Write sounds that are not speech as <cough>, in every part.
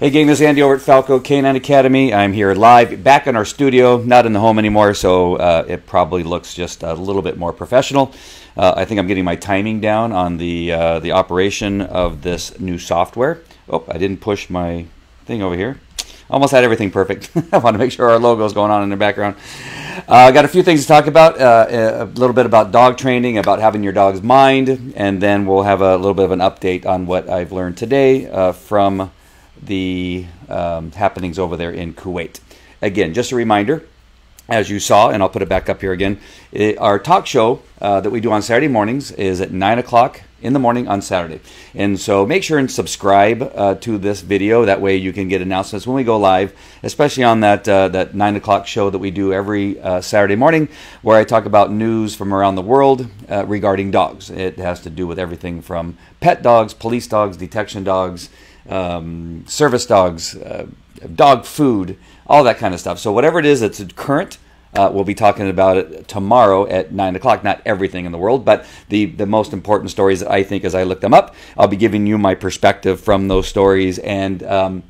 Hey gang, this is Andy over at Falco Canine Academy. I'm here live, back in our studio, not in the home anymore, so uh, it probably looks just a little bit more professional. Uh, I think I'm getting my timing down on the uh, the operation of this new software. Oh, I didn't push my thing over here. Almost had everything perfect. <laughs> I want to make sure our logo is going on in the background. I uh, got a few things to talk about. Uh, a little bit about dog training, about having your dog's mind, and then we'll have a little bit of an update on what I've learned today uh, from the um, happenings over there in Kuwait. Again, just a reminder, as you saw, and I'll put it back up here again, it, our talk show uh, that we do on Saturday mornings is at 9 o'clock in the morning on Saturday. And so make sure and subscribe uh, to this video. That way you can get announcements when we go live, especially on that, uh, that 9 o'clock show that we do every uh, Saturday morning, where I talk about news from around the world uh, regarding dogs. It has to do with everything from pet dogs, police dogs, detection dogs, um, service dogs, uh, dog food, all that kind of stuff. So whatever it is that's current, uh, we'll be talking about it tomorrow at nine o'clock. Not everything in the world, but the the most important stories that I think as I look them up, I'll be giving you my perspective from those stories and. Um,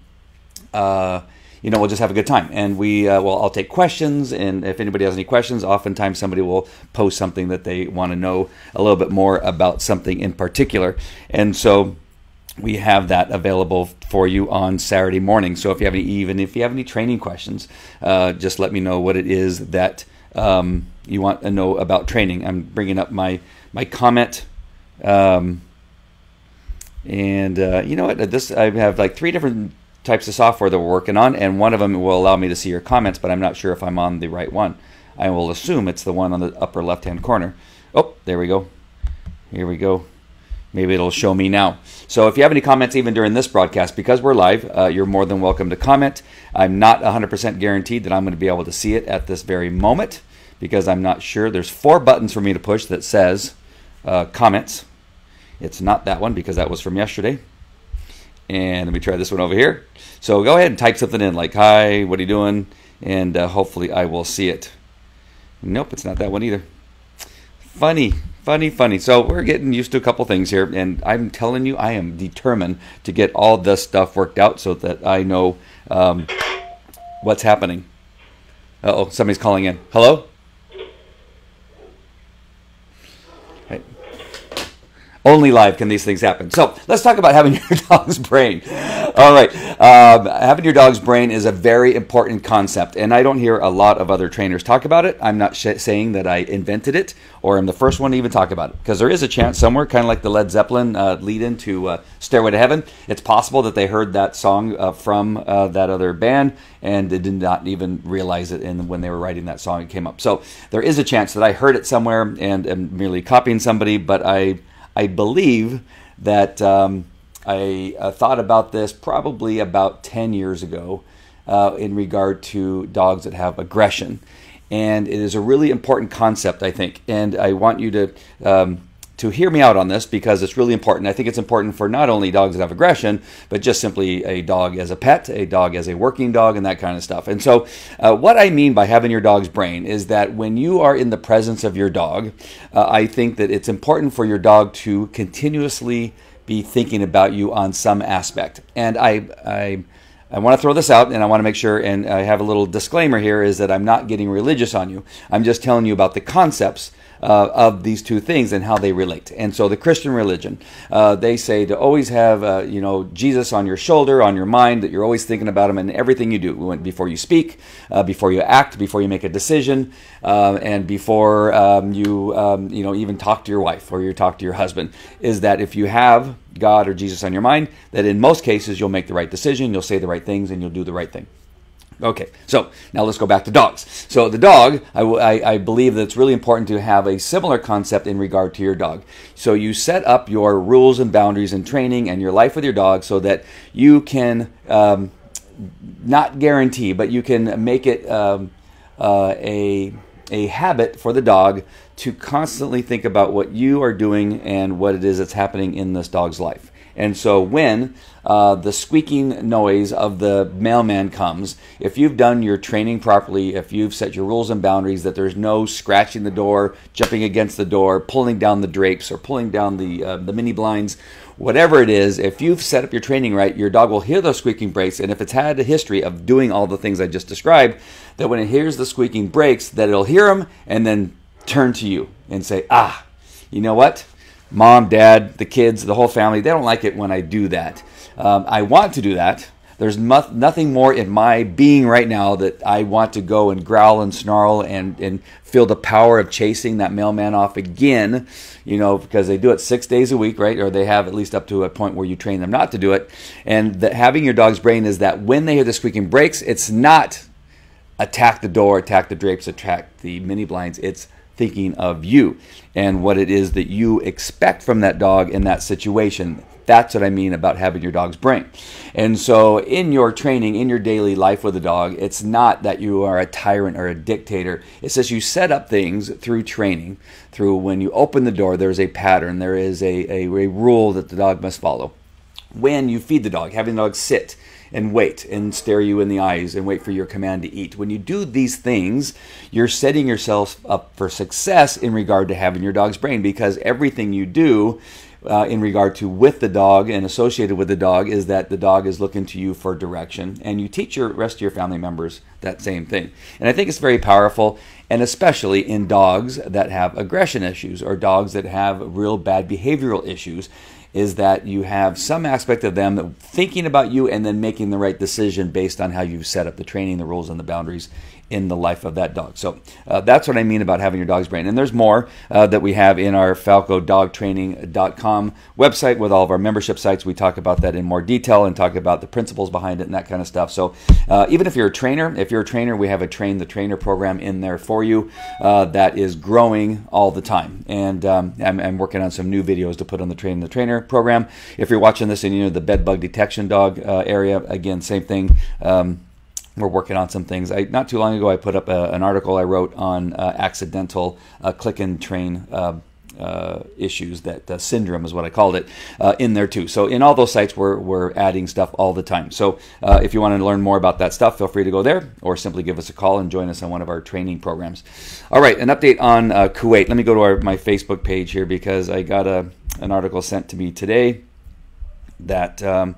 uh, you know, we'll just have a good time. And we, uh, well, I'll take questions. And if anybody has any questions, oftentimes somebody will post something that they want to know a little bit more about something in particular. And so we have that available for you on Saturday morning. So if you have any, even if you have any training questions, uh, just let me know what it is that um, you want to know about training. I'm bringing up my my comment, um, and uh, you know what? This I have like three different types of software that we're working on, and one of them will allow me to see your comments, but I'm not sure if I'm on the right one. I will assume it's the one on the upper left hand corner. Oh, there we go. Here we go. Maybe it'll show me now. So if you have any comments even during this broadcast, because we're live, uh, you're more than welcome to comment. I'm not 100% guaranteed that I'm going to be able to see it at this very moment because I'm not sure. There's four buttons for me to push that says uh, comments. It's not that one because that was from yesterday. And let me try this one over here. So go ahead and type something in like, hi, what are you doing? And uh, hopefully I will see it. Nope, it's not that one either. Funny. Funny, funny. So we're getting used to a couple things here, and I'm telling you, I am determined to get all this stuff worked out so that I know um, what's happening. Oh, somebody's calling in. Hello? Only live can these things happen. So let's talk about having <laughs> your dog's brain. All right. Um, having your dog's brain is a very important concept, and I don't hear a lot of other trainers talk about it. I'm not sh- saying that I invented it or am the first one to even talk about it because there is a chance somewhere, kind of like the Led Zeppelin uh, lead into uh, Stairway to Heaven. It's possible that they heard that song uh, from uh, that other band and they did not even realize it in, when they were writing that song. It came up. So there is a chance that I heard it somewhere and am merely copying somebody, but I I believe that um, I uh, thought about this probably about 10 years ago uh, in regard to dogs that have aggression. And it is a really important concept, I think. And I want you to um, to hear me out on this because it's really important. I think it's important for not only dogs that have aggression, but just simply a dog as a pet, a dog as a working dog, and that kind of stuff. And so, uh, what I mean by having your dog's brain is that when you are in the presence of your dog, uh, I think that it's important for your dog to continuously be thinking about you on some aspect. And I, I I want to throw this out and I want to make sure, and I have a little disclaimer here is that I'm not getting religious on you. I'm just telling you about the concepts uh, of these two things and how they relate. And so the Christian religion, uh, they say to always have, uh, you know, Jesus on your shoulder, on your mind, that you're always thinking about him in everything you do, before you speak, uh, before you act, before you make a decision, uh, and before um, you, um, you know, even talk to your wife or you talk to your husband, is that if you have God or Jesus on your mind, that in most cases you'll make the right decision, you'll say the right things, and you'll do the right thing. Okay, so now let's go back to dogs. So the dog, I, I, I, believe that it's really important to have a similar concept in regard to your dog. So you set up your rules and boundaries and training and your life with your dog so that you can um, not guarantee, but you can make it um, uh, a a habit for the dog to constantly think about what you are doing and what it is that's happening in this dog's life. And so when uh, the squeaking noise of the mailman comes, if you've done your training properly, if you've set your rules and boundaries that there's no scratching the door, jumping against the door, pulling down the drapes, or pulling down the uh, the mini blinds, whatever it is, if you've set up your training right, your dog will hear those squeaking brakes. And if it's had a history of doing all the things I just described, that when it hears the squeaking brakes, that it'll hear them and then turn to you and say, ah, you know what? Mom, dad, the kids, the whole family, they don't like it when I do that. Um, I want to do that there's nothing more in my being right now that I want to go and growl and snarl and, and feel the power of chasing that mailman off again, you know, because they do it six days a week, right? Or they have at least up to a point where you train them not to do it. And having your dog's brain is that when they hear the squeaking brakes, it's not attack the door, attack the drapes, attack the mini blinds. It's thinking of you and what it is that you expect from that dog in that situation. That's what I mean about having your dog's brain. And so, in your training, in your daily life with a dog, it's not that you are a tyrant or a dictator. It's just you set up things through training, through when you open the door, there's a pattern, there is a, a, a rule that the dog must follow. When you feed the dog, having the dog sit and wait and stare you in the eyes and wait for your command to eat. When you do these things, you're setting yourself up for success in regard to having your dog's brain because everything you do uh, in regard to with the dog and associated with the dog is that the dog is looking to you for direction and you teach your rest of your family members that same thing and i think it's very powerful and especially in dogs that have aggression issues or dogs that have real bad behavioral issues is that you have some aspect of them thinking about you and then making the right decision based on how you've set up the training, the rules, and the boundaries in the life of that dog. So uh, that's what I mean about having your dog's brain. And there's more uh, that we have in our falcodogtraining.com website with all of our membership sites. We talk about that in more detail and talk about the principles behind it and that kind of stuff. So uh, even if you're a trainer, if you're a trainer, we have a train the trainer program in there for you uh, that is growing all the time. And um, I'm, I'm, working on some new videos to put on the train the trainer program. If you're watching this in you know the bed bug detection dog uh, area, again, same thing. Um, we're working on some things. I, not too long ago, I put up a, an article I wrote on uh, accidental uh, click and train uh, uh issues. That uh, syndrome is what I called it uh, in there too. So in all those sites, we're, we're adding stuff all the time. So if you want to learn more about that stuff, feel free to go there or simply give us a call and join us on one of our training programs. All right, an update on Kuwait. Let me go to our, my Facebook page here because I got a, an article sent to me today that. Um,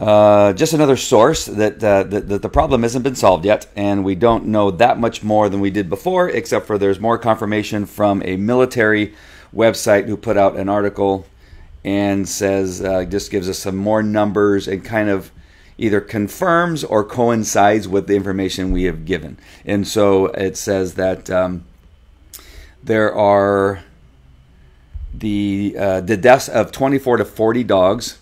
uh, just another source that, uh, that, that, the problem hasn't been solved yet, and we don't know that much more than we did before, except for there's more confirmation from a military website who put out an article and says, uh, just gives us some more numbers and kind of either confirms or coincides with the information we have given. And so it says that um, there are the, uh, the deaths of 24 to 40 dogs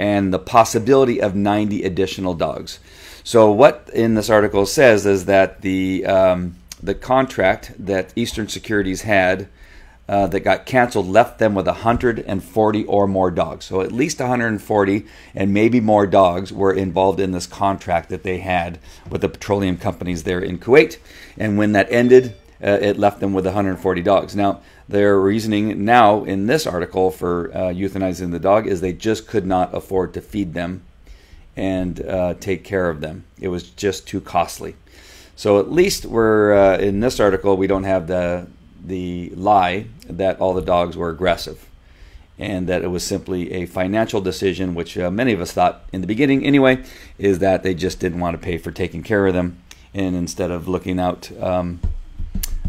and the possibility of 90 additional dogs. So what in this article says is that the um, the contract that Eastern Securities had uh, that got canceled left them with 140 or more dogs. So at least 140 and maybe more dogs were involved in this contract that they had with the petroleum companies there in Kuwait. And when that ended, uh, it left them with 140 dogs. Now, their reasoning now in this article for uh, euthanizing the dog is they just could not afford to feed them and uh, take care of them. It was just too costly. So at least we're uh, in this article we don't have the the lie that all the dogs were aggressive and that it was simply a financial decision, which uh, many of us thought in the beginning anyway, is that they just didn't want to pay for taking care of them, and instead of looking out. Um,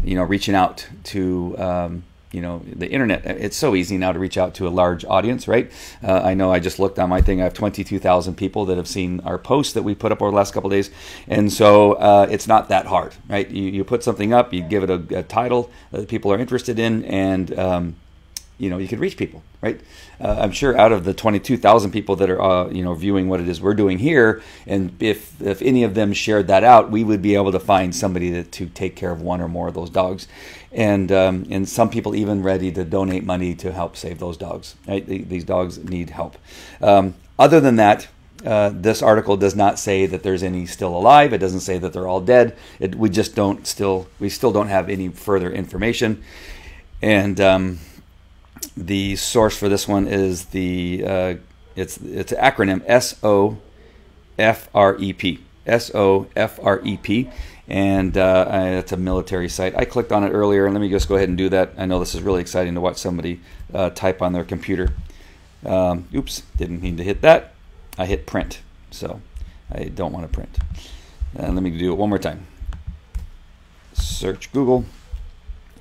you know, reaching out to um, you know the internet. It's so easy now to reach out to a large audience right? Uh, i know i just looked on my thing. I have 22000 people that have seen our posts that we put up over the last couple days. And so uh, it's not that hard right? You, you put something up you give it a, a title that people are interested in and um, you know you can reach people right uh, i'm sure out of the 22000 people that are uh, you know viewing what it is we're doing here and if if any of them shared that out we would be able to find somebody to, to take care of one or more of those dogs and um, and some people even ready to donate money to help save those dogs right? these dogs need help um, other than that uh, this article does not say that there's any still alive. It doesn't say that they're all dead. It, we just don't still we still don't have any further information, and um, the source for this one is the uh, it's it's an acronym S O F R E P S O F R E P and uh, it's a military site. I clicked on it earlier, and let me just go ahead and do that. I know this is really exciting to watch somebody uh, type on their computer. Um, oops, didn't mean to hit that. I hit print, so I don't want to print. And let me do it one more time. Search Google.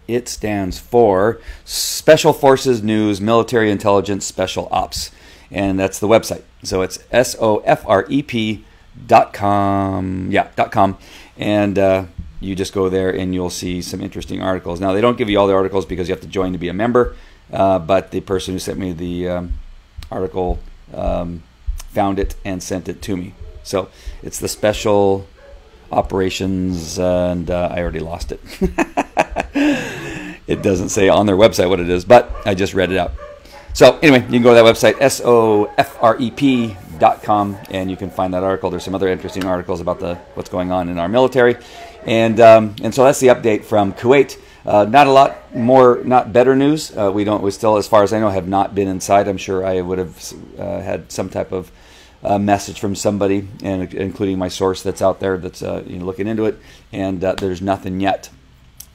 It stands for Special Forces News Military Intelligence Special Ops. And that's the website. So it's S O F R E P dot com. Yeah, dot com. And uh, you just go there and you'll see some interesting articles. Now, they don't give you all the articles because you have to join to be a member. Uh, but the person who sent me the um, article um, found it and sent it to me. So it's the special operations, and uh, I already lost it. <laughs> it doesn't say on their website what it is, but I just read it out. So anyway, you can go to that website, sofrep.com, and you can find that article. There's some other interesting articles about the what's going on in our military, and um, and so that's the update from Kuwait. Uh, not a lot more, not better news. Uh, we don't. We still, as far as I know, have not been inside. I'm sure I would have uh, had some type of uh, message from somebody, and including my source that's out there that's uh, you know, looking into it. And uh, there's nothing yet,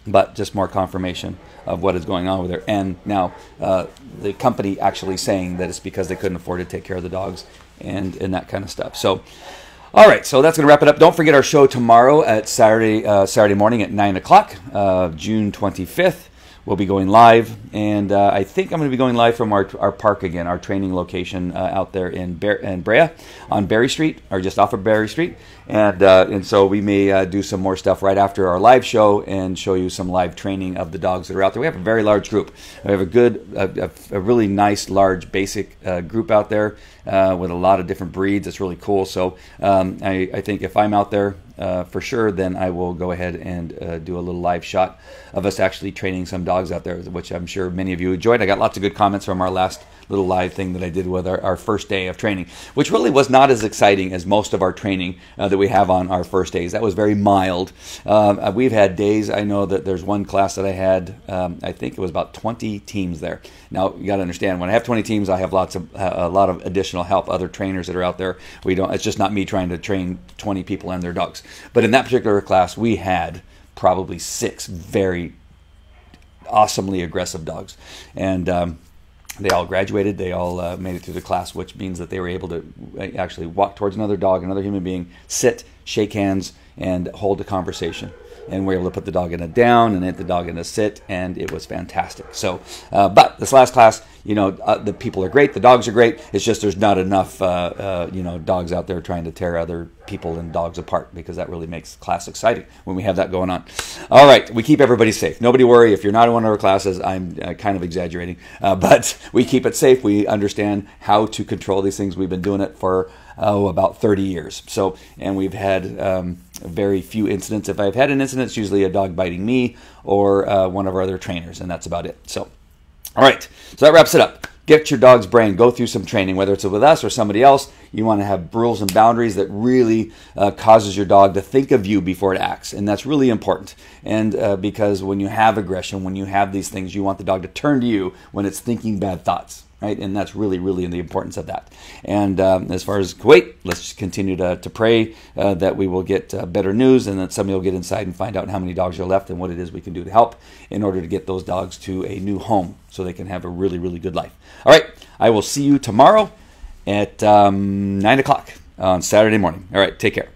but just more confirmation of what is going on with there. And now the company actually saying that it's because they couldn't afford to take care of the dogs and and that kind of stuff. So. All right, so that's going to wrap it up. Don't forget our show tomorrow at Saturday uh, Saturday morning at nine o'clock, uh, June twenty fifth. We'll be going live, and uh, I think I'm going to be going live from our, our park again, our training location uh, out there in, in Brea on Berry Street, or just off of Berry Street. And, uh, and so we may uh, do some more stuff right after our live show and show you some live training of the dogs that are out there. We have a very large group. We have a good, a, a really nice, large, basic uh, group out there uh, with a lot of different breeds. It's really cool. So um, I, I think if I'm out there, uh, for sure, then I will go ahead and do a little live shot of us actually training some dogs out there, which I'm sure many of you enjoyed. I got lots of good comments from our last little live thing that I did with our, our first day of training, which really was not as exciting as most of our training uh, that we have on our first days. That was very mild. Um, uh, we've had days, I know that there's one class that I had, um, I think it was about 20 teams there. Now, you got to understand, when I have 20 teams, I have lots of, uh, a lot of additional help, other trainers that are out there. We don't, it's just not me trying to train 20 people and their dogs. But in that particular class, we had probably six very awesomely aggressive dogs. And, um, they all graduated. They all uh, made it through the class, which means that they were able to uh, actually walk towards another dog, another human being, sit, shake hands, and hold a conversation and we are able to put the dog in a down and hit the dog in a sit, and it was fantastic. So, uh, but this last class, you know, uh, the people are great, the dogs are great. It's just there's not enough, uh, uh, you know, dogs out there trying to tear other people and dogs apart because that really makes class exciting when we have that going on. All right, we keep everybody safe. Nobody worry if you're not in one of our classes. I'm uh, kind of exaggerating, uh, <laughs> but we keep it safe. We understand how to control these things. We've been doing it for oh, about 30 years. So, and we've had um, very few incidents. If I've had an incident, it's usually a dog biting me or uh, one of our other trainers, and that's about it. So, all right, so that wraps it up. Get your dog's brain, go through some training, whether it's with us or somebody else. You want to have rules and boundaries that really uh, causes your dog to think of you before it acts, and that's really important. And uh, because when you have aggression, when you have these things, you want the dog to turn to you when it's thinking bad thoughts right? And that's really, really in the importance of that. And um, as far as Kuwait, let's continue to, to pray uh, that we will get uh, better news and that somebody will get inside and find out how many dogs are left and what it is we can do to help in order to get those dogs to a new home so they can have a really, really good life. All right, I will see you tomorrow at um, 9 o'clock on Saturday morning. All right, take care.